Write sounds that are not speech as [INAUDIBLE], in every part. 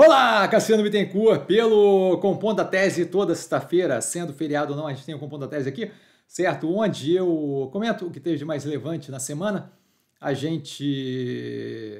Olá, Cassiano Bittencourt, pelo Compondo da Tese toda sexta-feira, sendo feriado ou não, a gente tem o Compondo da Tese aqui, certo? Onde eu comento o que teve de mais relevante na semana. A gente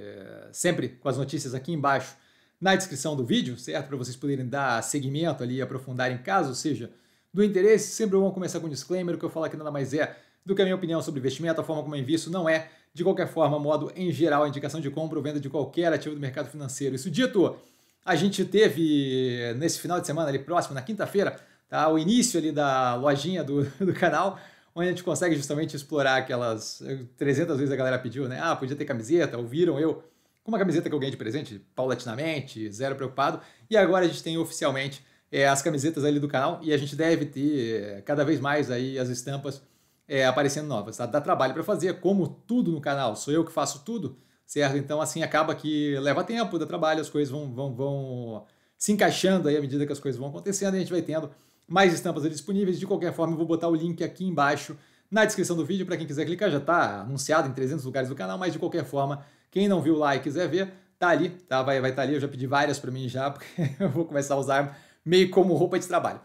sempre com as notícias aqui embaixo na descrição do vídeo, certo? Para vocês poderem dar seguimento ali e aprofundar em caso seja do interesse. Sempre vamos começar com um disclaimer, o que eu falo aqui nada mais é do que a minha opinião sobre investimento, a forma como eu invisto não é, de qualquer forma, modo em geral, a indicação de compra ou venda de qualquer ativo do mercado financeiro. Isso dito, a gente teve nesse final de semana ali próximo, na quinta-feira, tá, o início ali da lojinha do, [LAUGHS] do canal, onde a gente consegue justamente explorar aquelas 300 vezes a galera pediu, né? Ah, podia ter camiseta, ouviram eu com uma camiseta que eu ganhei de presente, paulatinamente, zero preocupado. E agora a gente tem oficialmente é, as camisetas ali do canal e a gente deve ter cada vez mais aí as estampas é, aparecendo novas. Tá? Dá trabalho para fazer, como tudo no canal, sou eu que faço tudo certo? Então, assim, acaba que leva tempo, dá trabalho, as coisas vão, vão, vão se encaixando aí à medida que as coisas vão acontecendo e a gente vai tendo mais estampas disponíveis. De qualquer forma, eu vou botar o link aqui embaixo na descrição do vídeo para quem quiser clicar. Já está anunciado em 300 lugares do canal, mas de qualquer forma, quem não viu lá e quiser ver, tá ali, tá? Vai estar tá ali. Eu já pedi várias para mim já, [LAUGHS] porque eu vou começar a usar meio como roupa de trabalho.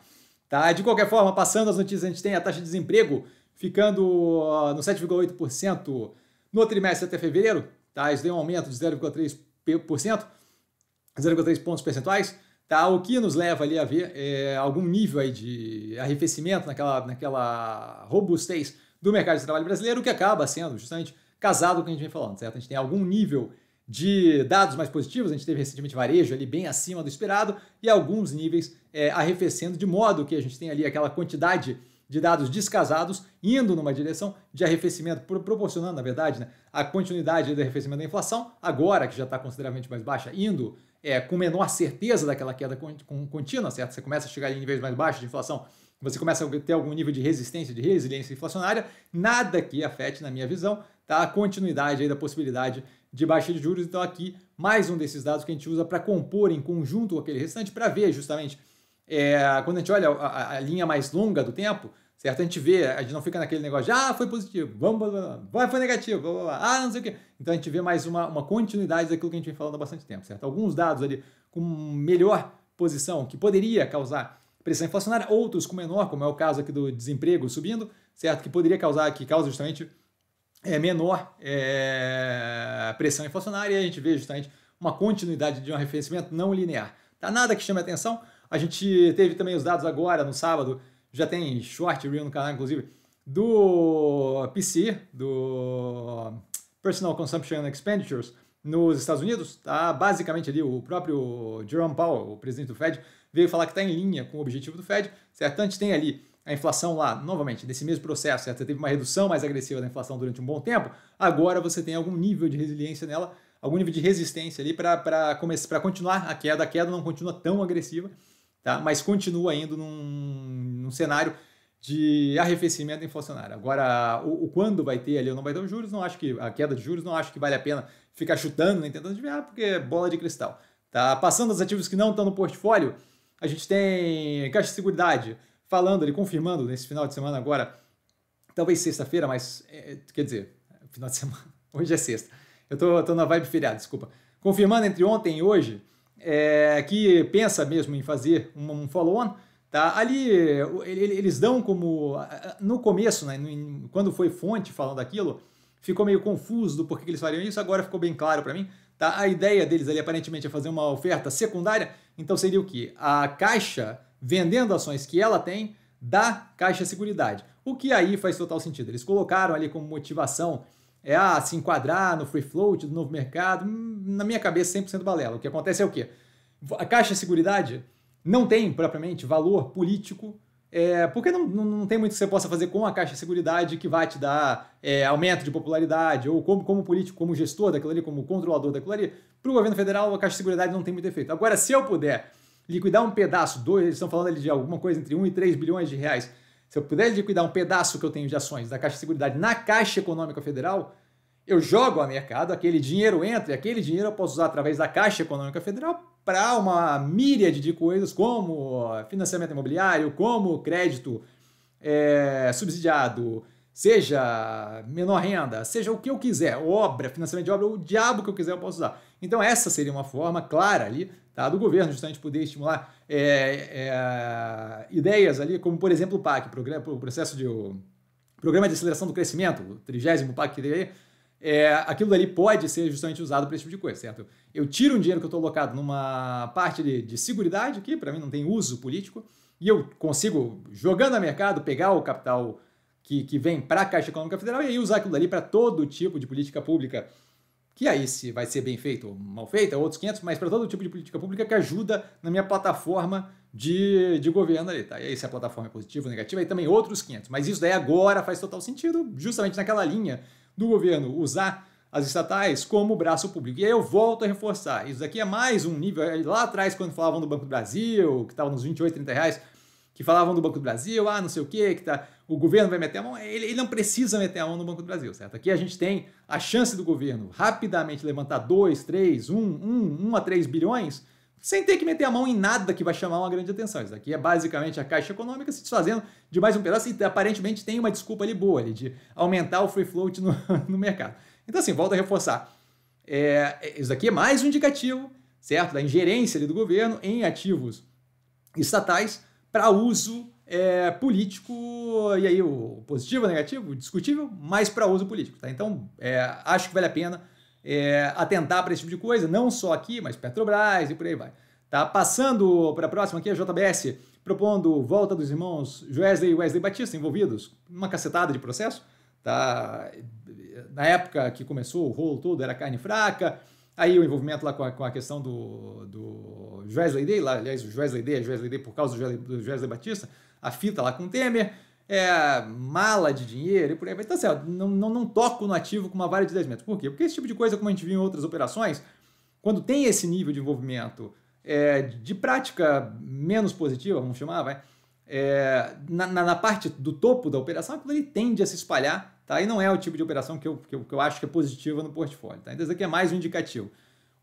Tá? De qualquer forma, passando as notícias, a gente tem a taxa de desemprego ficando no 7,8% no trimestre até fevereiro, tá? Isso deu um aumento de 0,3%, 0,3 pontos percentuais, tá? O que nos leva ali a ver é, algum nível aí de arrefecimento naquela, naquela robustez do mercado de trabalho brasileiro, que acaba sendo justamente casado com o que a gente vem falando, certo? A gente tem algum nível de dados mais positivos, a gente teve recentemente varejo ali bem acima do esperado e alguns níveis é, arrefecendo, de modo que a gente tem ali aquela quantidade de dados descasados indo numa direção de arrefecimento, proporcionando, na verdade, né, a continuidade do arrefecimento da inflação, agora que já está consideravelmente mais baixa, indo é, com menor certeza daquela queda contínua, certo? Você começa a chegar em níveis mais baixos de inflação, você começa a ter algum nível de resistência, de resiliência inflacionária, nada que afete, na minha visão, tá, a continuidade da possibilidade de baixa de juros. Então, aqui, mais um desses dados que a gente usa para compor em conjunto aquele restante, para ver justamente, é, quando a gente olha a, a linha mais longa do tempo, certo? A gente vê, a gente não fica naquele negócio de, ah, foi positivo, vamos, vai, foi negativo, blá, blá, blá, ah, não sei o quê. Então a gente vê mais uma, uma continuidade daquilo que a gente vem falando há bastante tempo, certo? Alguns dados ali com melhor posição que poderia causar pressão inflacionária, outros com menor, como é o caso aqui do desemprego subindo, certo? Que poderia causar, que causa justamente é, menor é, pressão inflacionária e a gente vê justamente uma continuidade de um arrefecimento não linear. Tá nada que chame atenção. A gente teve também os dados agora no sábado já tem short reel no canal, inclusive, do PC, do Personal Consumption Expenditures, nos Estados Unidos, tá? Basicamente ali o próprio Jerome Powell, o presidente do Fed, veio falar que está em linha com o objetivo do Fed, certo? Antes tem ali a inflação lá, novamente, desse mesmo processo, certo? Você teve uma redução mais agressiva da inflação durante um bom tempo, agora você tem algum nível de resiliência nela, algum nível de resistência ali para continuar a queda. A queda não continua tão agressiva, tá? mas continua indo num, num cenário de arrefecimento inflacionário. Agora, o, o, quando vai ter ali ou não vai ter os juros, não acho que a queda de juros, não acho que vale a pena ficar chutando nem tentando adivinhar, porque é bola de cristal. Tá? Passando aos ativos que não estão no portfólio, a gente tem Caixa de Seguridade falando ali, confirmando nesse final de semana agora, talvez sexta-feira, mas é, quer dizer, final de semana, [LAUGHS] hoje é sexta. Eu tô, tô na vibe feriado, desculpa. Confirmando entre ontem e hoje, é, que pensa mesmo em fazer um, follow-on, tá? Ali eles dão como no começo, né, quando foi fonte falando aquilo, ficou meio confuso do porquê eles fariam isso. Agora ficou bem claro para mim. Tá? A ideia deles ali aparentemente é fazer uma oferta secundária. Então seria o que? A Caixa vendendo ações que ela tem da Caixa Seguridade. O que aí faz total sentido. Eles colocaram ali como motivação é ah, se enquadrar no free float do novo mercado, hum, na minha cabeça 100% balela. O que acontece é o quê? A Caixa de Seguridade não tem propriamente valor político, é, porque não, não, não, tem muito que você possa fazer com a Caixa de Seguridade que vai te dar é, aumento de popularidade, ou como, como político, como gestor daquilo ali, como controlador daquilo ali. Para o governo federal, a Caixa de Seguridade não tem muito efeito. Agora, se eu puder liquidar um pedaço, dois, eles estão falando ali de alguma coisa entre 1 e 3 bilhões de reais, se eu puder liquidar um pedaço que eu tenho de ações da Caixa de Seguridade na Caixa Econômica Federal, eu jogo ao mercado, aquele dinheiro entra e aquele dinheiro eu posso usar através da Caixa Econômica Federal para uma míriade de coisas, como financiamento imobiliário, como crédito é, subsidiado, seja menor renda, seja o que eu quiser, obra, financiamento de obra, o diabo que eu quiser eu posso usar. Então, essa seria uma forma clara ali tá, do governo justamente poder estimular é, é, ideias ali, como por exemplo o PAC, o processo de o Programa de Aceleração do Crescimento, o trigésimo PAC que teve é, aquilo dali pode ser justamente usado para esse tipo de coisa, certo? Eu tiro um dinheiro que eu estou alocado numa parte de, de seguridade, que para mim não tem uso político, e eu consigo, jogando a mercado, pegar o capital que, que vem para a Caixa Econômica Federal e aí usar aquilo dali para todo tipo de política pública, que aí se vai ser bem feito ou mal feito, é outros 500, mas para todo tipo de política pública que ajuda na minha plataforma de, de governo ali, tá? E aí se a plataforma é positiva ou negativa, aí também outros 500. Mas isso daí agora faz total sentido, justamente naquela linha do governo usar as estatais como braço público. E aí eu volto a reforçar, isso aqui é mais um nível, lá atrás quando falavam do Banco do Brasil, que estava nos 28, 30 reais, que falavam do Banco do Brasil, ah, não sei o quê, que tá, o governo vai meter a mão, ele, ele, não precisa meter a mão no Banco do Brasil, certo? Aqui a gente tem a chance do governo rapidamente levantar 2, 3, 1, 1, 1 a 3 bilhões, sem ter que meter a mão em nada que vai chamar uma grande atenção. Isso aqui é basicamente a Caixa Econômica se desfazendo de mais um pedaço e aparentemente tem uma desculpa ali boa ali, de aumentar o free float no, [LAUGHS] no mercado. Então, assim, volto a reforçar. É, isso aqui é mais um indicativo, certo? Da ingerência ali do governo em ativos estatais para uso é, político, e aí o positivo, negativo, discutível, mas para uso político. Tá? Então, é, acho que vale a pena é, atentar para esse tipo de coisa, não só aqui, mas Petrobras e por aí vai. Tá? Passando para a próxima aqui, a JBS propondo volta dos irmãos Wesley e Wesley Batista envolvidos numa cacetada de processo. Tá? Na época que começou o rolo todo era carne fraca, Aí o envolvimento lá com a, com a questão do, do Wesley Day, lá, aliás, o Wesley Day é Wesley Day por causa do Wesley Batista, a fita lá com o Temer, é, mala de dinheiro e por aí vai. Então, assim, não, não, não toco no ativo com uma vara de 10 metros. Por quê? Porque esse tipo de coisa, como a gente viu em outras operações, quando tem esse nível de envolvimento é, de prática menos positiva, vamos chamar, vai, é, na, na, na, parte do topo da operação, aquilo ele tende a se espalhar Tá? E não é o tipo de operação que eu, que eu, que eu acho que é positiva no portfólio. Tá? Então, isso aqui é mais um indicativo.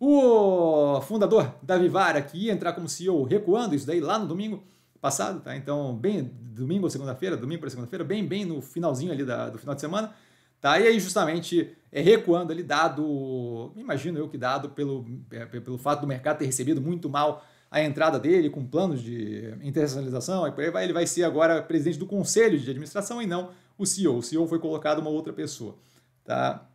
O fundador da Vivara, que ia entrar como CEO recuando, isso daí lá no domingo passado, tá? Então, bem domingo ou segunda-feira, domingo para segunda-feira, bem, bem no finalzinho ali da, do final de semana, tá? E aí, justamente, é, recuando ali, dado, imagino eu que dado pelo, é, pelo fato do mercado ter recebido muito mal a entrada dele, com planos de internacionalização, aí por aí vai, ele vai ser agora presidente do conselho de administração e não o CEO. O CEO foi colocado uma outra pessoa. Tá?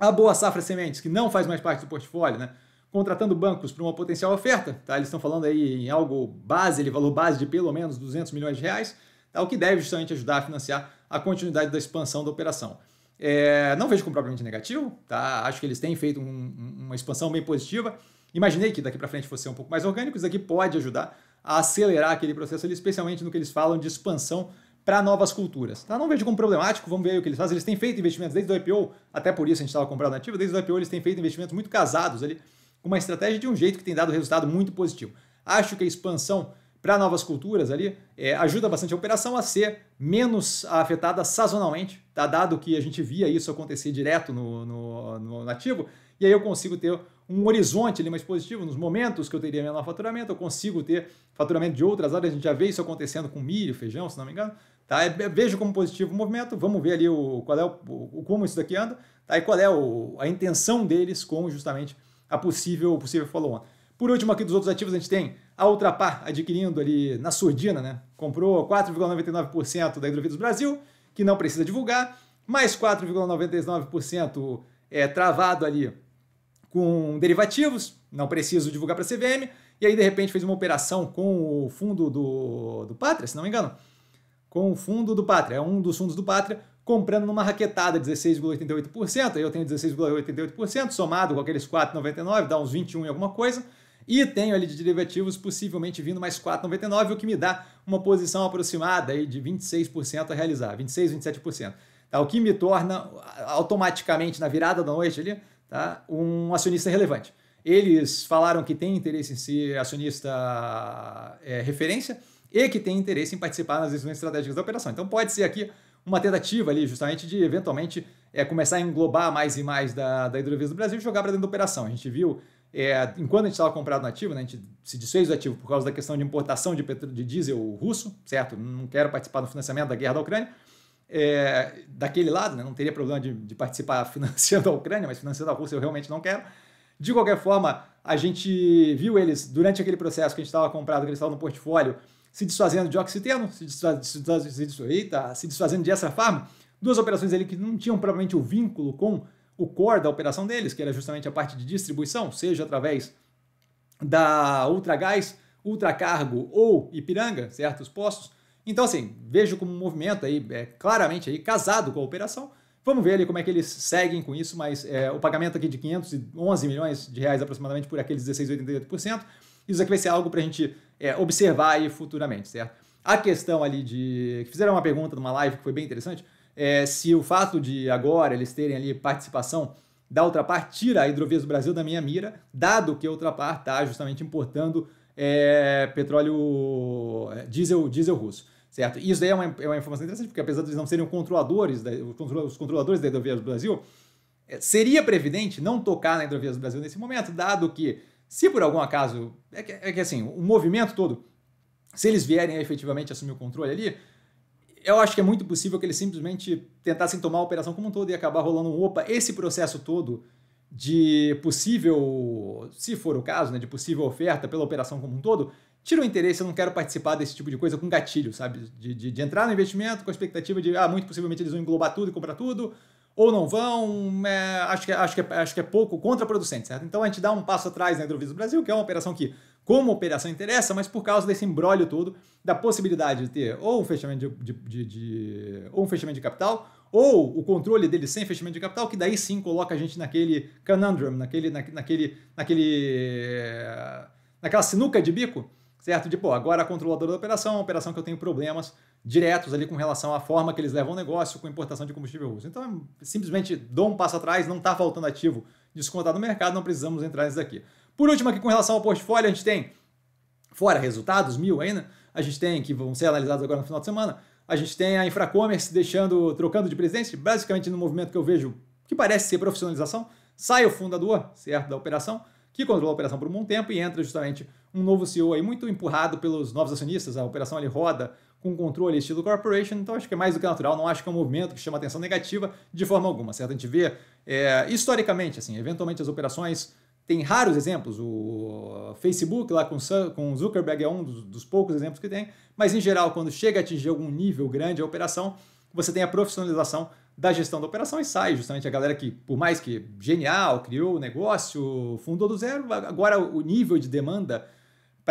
A Boa Safra Sementes, que não faz mais parte do portfólio, né? contratando bancos para uma potencial oferta, tá? eles estão falando aí em algo base, ele valor base de pelo menos 200 milhões de reais, tá? o que deve justamente ajudar a financiar a continuidade da expansão da operação. É, não vejo como propriamente negativo, tá? acho que eles têm feito um, uma expansão bem positiva. Imaginei que daqui para frente fosse um pouco mais orgânico, isso aqui pode ajudar a acelerar aquele processo ali, especialmente no que eles falam de expansão para novas culturas. Tá? Não vejo como problemático, vamos ver o que eles fazem. Eles têm feito investimentos desde o IPO, até por isso a gente estava comprando ativo, desde o IPO eles têm feito investimentos muito casados ali, com uma estratégia de um jeito que tem dado resultado muito positivo. Acho que a expansão para novas culturas ali é, ajuda bastante a operação a ser menos afetada sazonalmente, tá? dado que a gente via isso acontecer direto no, no, no nativo, e aí eu consigo ter um horizonte ali mais positivo. Nos momentos que eu teria menor faturamento, eu consigo ter faturamento de outras áreas. A gente já vê isso acontecendo com milho, feijão, se não me engano. Tá? Vejo como positivo o movimento, vamos ver ali o, qual é o, o como isso daqui anda, tá? e qual é o, a intenção deles com justamente a possível, possível follow-on. Por último, aqui dos outros ativos, a gente tem a Ultrapar adquirindo ali na surdina, né? Comprou 4,99% da Hidrovidas Brasil, que não precisa divulgar, mais 4,99% é, travado ali com derivativos, não preciso divulgar para a CVM, e aí de repente fez uma operação com o fundo do, do Pátria, se não me engano, com o fundo do Pátria, é um dos fundos do Pátria, comprando numa raquetada 16,88%, aí eu tenho 16,88%, somado com aqueles 4,99%, dá uns 21 e alguma coisa, e tenho ali de derivativos possivelmente vindo mais 4,99%, o que me dá uma posição aproximada aí de 26% a realizar, 26, 27%. Tá? O que me torna automaticamente na virada da noite ali, tá? um acionista relevante. Eles falaram que tem interesse em ser acionista é, referência, e que tem interesse em participar nas decisões estratégicas da operação. Então pode ser aqui uma tentativa ali justamente de eventualmente é, começar a englobar mais e mais da, da Hidrovias do Brasil e jogar para dentro da operação. A gente viu, é, enquanto a gente estava comprado no ativo, né, a gente se desfez do ativo por causa da questão de importação de, petro, de diesel russo, certo? Não quero participar do financiamento da guerra da Ucrânia. É, daquele lado, né, não teria problema de, de participar [LAUGHS] financiando a Ucrânia, mas financiando a Rússia eu realmente não quero. De qualquer forma, a gente viu eles, durante aquele processo que a gente estava comprado, que eles estavam no portfólio, se desfazendo de oxiteno, se, desfaz, se, se, desfazendo de extra farm, duas operações ali que não tinham provavelmente o vínculo com o core da operação deles, que era justamente a parte de distribuição, seja através da Ultragás, Ultracargo ou Ipiranga, certos postos. Então, assim, vejo como um movimento aí, é, claramente aí, casado com a operação. Vamos ver ali como é que eles seguem com isso, mas é, o pagamento aqui de 511 milhões de reais aproximadamente por aqueles 16,88%, isso aqui vai ser algo para a gente é, observar aí futuramente, certo? A questão ali de... Fizeram uma pergunta numa live que foi bem interessante, é, se o fato de agora eles terem ali participação da Ultrapar tira a Hidrovias do Brasil da minha mira, dado que a Ultrapar está justamente importando é, petróleo é, diesel, diesel russo. Certo? E isso daí é uma, é uma informação interessante, porque apesar de eles não serem controladores, os controladores da Hidrovias do Brasil, é, seria previdente não tocar na Hidrovias do Brasil nesse momento, dado que, se por algum acaso, é que, é que assim, o movimento todo, se eles vierem a efetivamente assumir o controle ali, eu acho que é muito possível que eles simplesmente tentassem tomar a operação como um todo e acabar rolando um opa, esse processo todo de possível, se for o caso, né, de possível oferta pela operação como um todo, tira o interesse, eu não quero participar desse tipo de coisa com gatilho, sabe? De, de, de, entrar no investimento com a expectativa de, ah, muito possivelmente eles vão englobar tudo e comprar tudo, ou não vão, é, acho, que, acho, que, acho que é pouco contraproducente, certo? Então a gente dá um passo atrás na Hidrovias do Brasil, que é uma operação que como operação interessa, mas por causa desse embrólio todo, da possibilidade de ter ou um fechamento de, de, de, ou um fechamento de capital, ou o controle dele sem fechamento de capital, que daí sim coloca a gente naquele conundrum, naquele, na, naquele, naquele, naquela sinuca de bico, certo? De, pô, agora a controladora da operação operação que eu tenho problemas diretos ali com relação à forma que eles levam o negócio com importação de combustível russo. Então, simplesmente dou um passo atrás, não está faltando ativo descontado no mercado, não precisamos entrar nisso aqui. Por último, aqui com relação ao portfólio, a gente tem, fora resultados, mil ainda, a gente tem, que vão ser analisados agora no final de semana, a gente tem a Infracommerce deixando, trocando de presidente, basicamente no movimento que eu vejo que parece ser profissionalização, sai o fundador, certo, da operação, que controla a operação por um bom tempo e entra justamente um novo CEO aí, muito empurrado pelos novos acionistas, a operação ali roda com controle estilo corporation, então acho que é mais do que natural, não acho que é um movimento que chama atenção negativa de forma alguma, certo? A gente vê, é, historicamente, assim, eventualmente as operações tem raros exemplos, o Facebook lá com, com Zuckerberg é um dos, dos, poucos exemplos que tem, mas em geral, quando chega a atingir algum nível grande a operação, você tem a profissionalização da gestão da operação e sai justamente a galera que, por mais que genial, criou o negócio, fundou do zero, agora o nível de demanda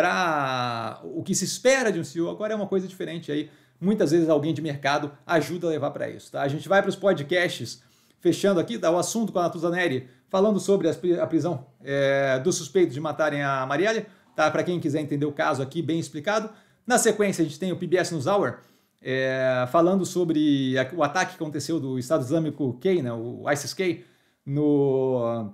para o que se espera de um CEO agora é uma coisa diferente aí. Muitas vezes alguém de mercado ajuda a levar para isso. Tá? A gente vai para os podcasts, fechando aqui, tá? o assunto com a Natuza Neri, falando sobre a prisão é, dos suspeitos de matarem a Marielle, tá? Para quem quiser entender o caso aqui, bem explicado. Na sequência, a gente tem o PBS News Hour, é, falando sobre o ataque que aconteceu do Estado Islâmico K, né, o ISIS-K, no,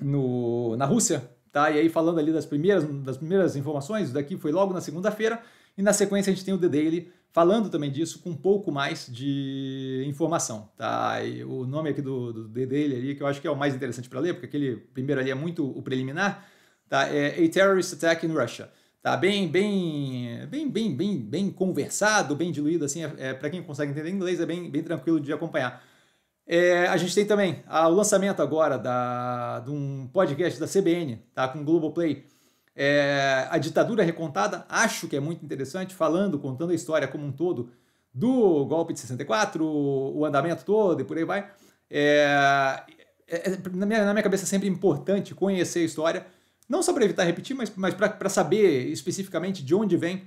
no, na Rússia, tá? E aí falando ali das primeiras, das primeiras informações, isso daqui foi logo na segunda-feira, e na sequência a gente tem o The Daily, falando também disso com um pouco mais de informação, tá? E o nome aqui do, do dele ali, que eu acho que é o mais interessante para ler, porque aquele primeiro ali é muito o preliminar, tá? É A Terrorist Attack in Russia. Tá bem, bem, bem, bem, bem, bem conversado, bem diluído, assim, é, é para quem consegue entender inglês é bem, bem tranquilo de acompanhar. É, a gente tem também a, o lançamento agora da, de um podcast da CBN, tá? Com Globoplay, é, a ditadura recontada, acho que é muito interessante, falando, contando a história como um todo do golpe de 64, o, andamento todo e por aí vai. É, é, é, na, minha, na minha cabeça é sempre importante conhecer a história, não só para evitar repetir, mas, mas para saber especificamente de onde vem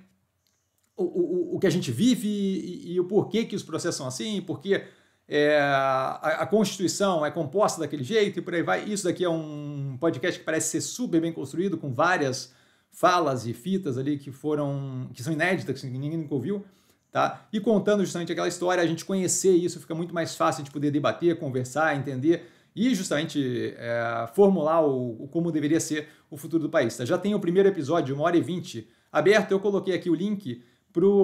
o, o, o que a gente vive e, e, o porquê que os processos são assim, porque é, a, a, Constituição é composta daquele jeito e por aí vai. Isso daqui é um podcast que parece ser super bem construído, com várias falas e fitas ali que foram que são inéditas, que ninguém nunca ouviu. Tá? E contando justamente aquela história, a gente conhecer isso fica muito mais fácil de poder debater, conversar, entender e justamente é, formular o, o, como deveria ser o futuro do país. Tá? Já tem o primeiro episódio, uma hora e vinte, aberto. Eu coloquei aqui o link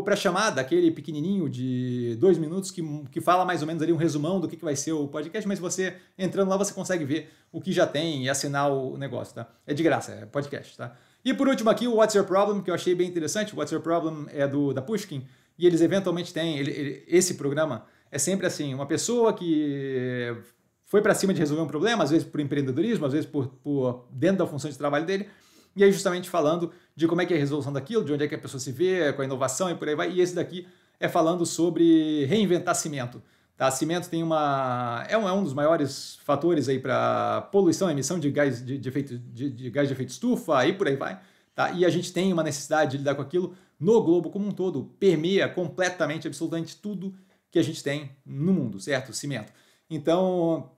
para a chamada, aquele pequenininho de dois minutos que, que fala mais ou menos ali um resumão do que, que vai ser o podcast, mas você entrando lá você consegue ver o que já tem e assinar o negócio, tá? É de graça, é podcast, tá? E por último aqui o What's Your Problem, que eu achei bem interessante. What's Your Problem é do da Pushkin e eles eventualmente têm ele, ele, esse programa é sempre assim, uma pessoa que foi para cima de resolver um problema, às vezes por empreendedorismo, às vezes por, por dentro da função de trabalho dele. E aí, justamente falando de como é que é a resolução daquilo, de onde é que a pessoa se vê, com a inovação e por aí vai. E esse daqui é falando sobre reinventar cimento. Tá? Cimento tem uma é um, é um dos maiores fatores aí para poluição, emissão de gás de, de efeito de, de, gás de efeito estufa e por aí vai. Tá? E a gente tem uma necessidade de lidar com aquilo no globo como um todo, permeia completamente, absolutamente tudo que a gente tem no mundo, certo? Cimento. Então,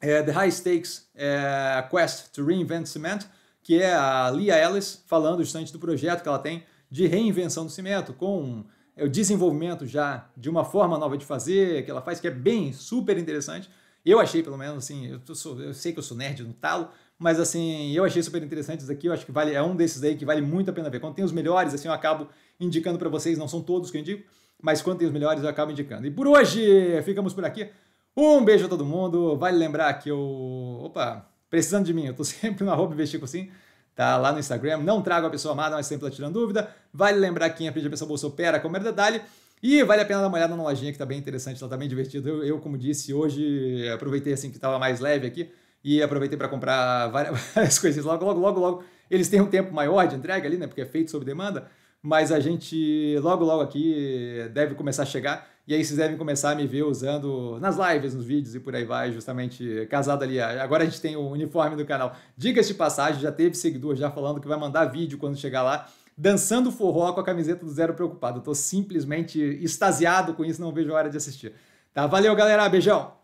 é, The High Stakes é, Quest to Reinvent Cement que é a Lia Ellis falando justamente do projeto que ela tem de reinvenção do cimento, com é, o desenvolvimento já de uma forma nova de fazer, que ela faz, que é bem super interessante. Eu achei, pelo menos, assim, eu, sou, eu sei que eu sou nerd no talo, mas assim, eu achei super interessante isso daqui, eu acho que vale, é um desses aí que vale muito a pena ver. Quando tem os melhores, assim, eu acabo indicando para vocês, não são todos que eu indico, mas quando tem os melhores eu acabo indicando. E por hoje, ficamos por aqui. Um beijo a todo mundo, vale lembrar que eu... Opa, precisando de mim, eu tô [LAUGHS] sempre no arroba investico sim, tá lá no Instagram. Não trago a pessoa amada, mas sempre tá tirando dúvida. Vale lembrar que quem aprende a pessoa bolsa opera com Merdadali. E vale a pena dar uma olhada na lojinha que tá bem interessante, ela tá bem divertida. Eu, eu como disse, hoje aproveitei assim que tava mais leve aqui e aproveitei para comprar [LAUGHS] várias, várias coisas. Logo, logo, logo, logo. Eles têm um tempo maior de entrega ali, né? Porque é feito sob demanda mas a gente logo logo aqui deve começar a chegar e aí vocês devem começar a me ver usando nas lives, nos vídeos e por aí vai, justamente casado ali. Agora a gente tem o uniforme do canal. Diga-se de passagem, já teve seguidor já falando que vai mandar vídeo quando chegar lá, dançando forró com a camiseta do Zero Preocupado. Eu tô simplesmente extasiado com isso, não vejo a hora de assistir. Tá? Valeu, galera. Beijão!